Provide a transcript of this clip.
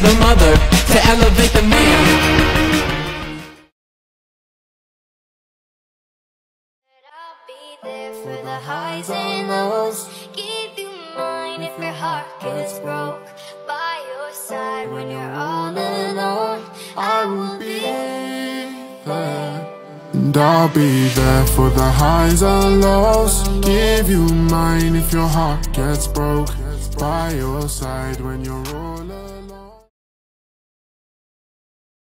the mother To elevate the man I'll be there for the highs and lows. Give you mine if your heart gets broke. By your side when you're all alone. I will be there. And I'll be there for the highs and lows. Give you mine if your heart gets broke. By your side when you're all